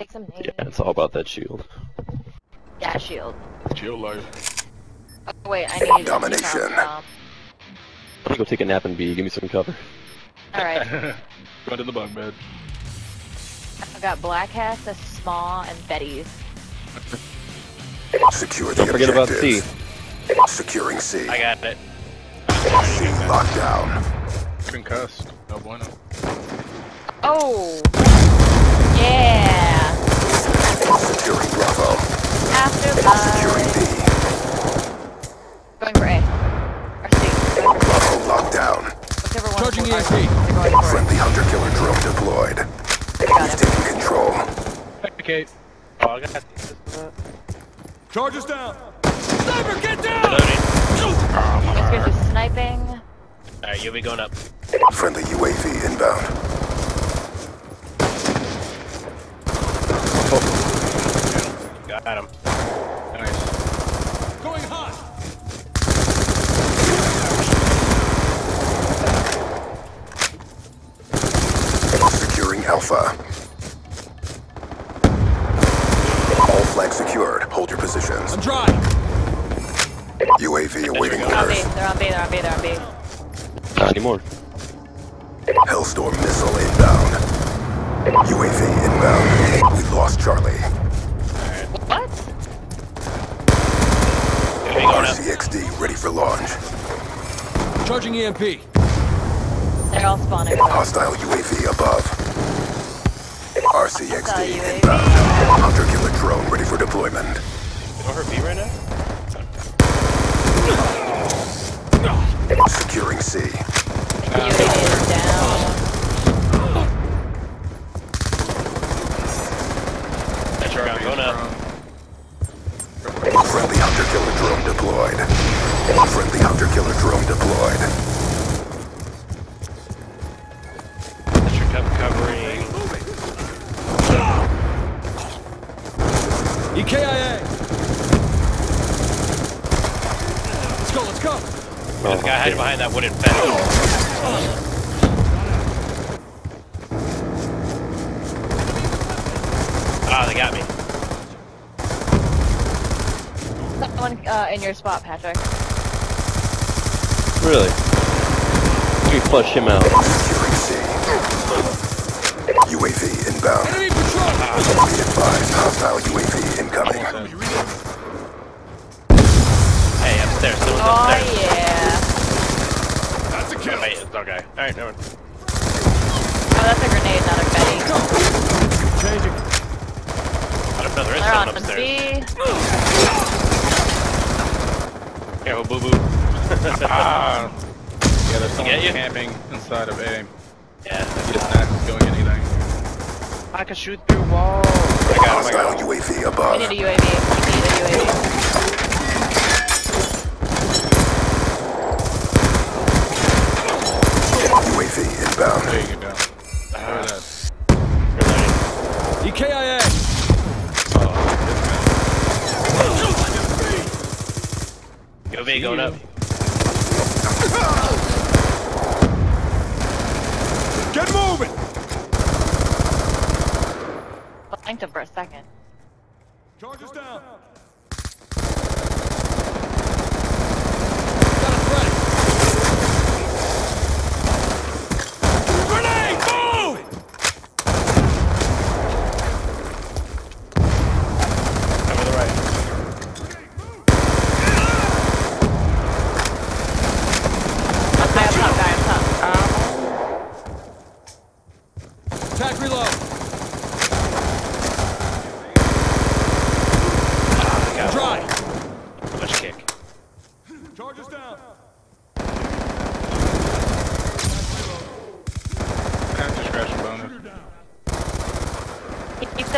Take some names. Yeah, it's all about that shield. Yeah, shield. Shield life. Oh, wait, I need Domination. I'm gonna go take a nap and B. Give me some cover. Alright, Go to the bunk bed. I've got Black Hats, a Small, and Betty's. Secure the Don't forget about C. Securing C. I got it. C locked down. Concussed. No bueno. Oh! Yeah! Securing Bravo. After Securing five. B. Going for A. Or C. Going for Bravo locked down. Whichever one. Charging we're- EMP. They're going for it. Friendly hunter-killer drone deployed. Got We've taken control. Hey, Kate. Oh, I got. Charges down. Sniper, get down! Loading. Let's oh, go to sniping. Alright, you'll be going up. Friendly UAV inbound. Got him. Nice. Going hot. Securing Alpha. All flags secured. Hold your positions. I'm dry. UAV awaiting They're on B. orders. They're on B. They're on B. They're on B. Not anymore. Hellstorm missile inbound. UAV inbound. We lost Charlie. What? You'll be going up. RCXD ready for launch. Charging EMP. They're all spawning. Hostile UAV above. Hostile RCXD UAV. inbound. Hunter killer drone ready for deployment. You know her B right now? Securing C. UAV is down. That's your round. Going up. Friendly hunter killer drone deployed. Friendly hunter killer drone deployed. That's your cup covering. EKIA. Let's go, let's go. There's a guy hiding behind that wooden fence. Ah, they got me. Someone uh, in your spot, Patrick. Really? Let me flush him out. Hostile UAV incoming. Hey, upstairs. Someone's Oh upstairs. yeah. That's a kill. Wait, it's okay. Alright, never mind. Oh, that's a grenade, not a Betty. Changing. I don't know, there is They're someone upstairs. B. Careful, boo boo. Ah. Yeah, there's someone you? camping inside of A. Yeah. Just not doing anything. I can shoot through walls. I got him, I got him. UAV We above. need a UAV. We need a UAV. UAV inbound. There you go. Look at that. reloading. EKIA. Go oh. B, going up. Get moving. Blanked him for a second. Charges down. Got a threat. Grenade, move! Over the right. Guy up top, guy up top. Attack reload. Got him. Dry. Push kick. Charges down. I'm just crashing bonus.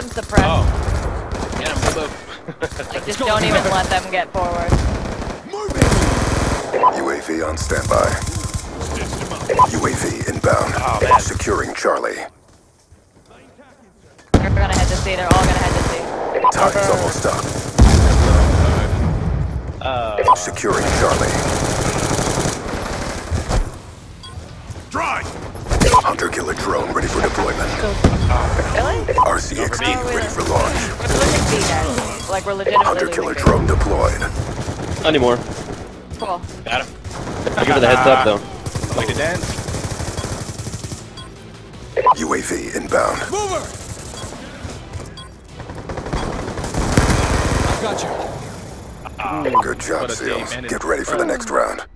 Keep them suppressed. Oh. Get him, boo boo. Like, just don't even let them get forward. UAV on standby. UAV inbound. Oh, man. Securing Charlie. They're gonna head to C. They're all gonna head to C. Time's almost up. Uh, Securing Charlie. Hunter killer drone ready for deployment. Really? RCXD ready for launch. What's looking B guys? Like we're legitimately Hunter killer B. drone deployed. Not anymore. Cool. Got him. I give her the heads up though. Like to dance. UAV inbound. Mover! I've got you. Good job, What a team, SEALs. Get ready for the next round.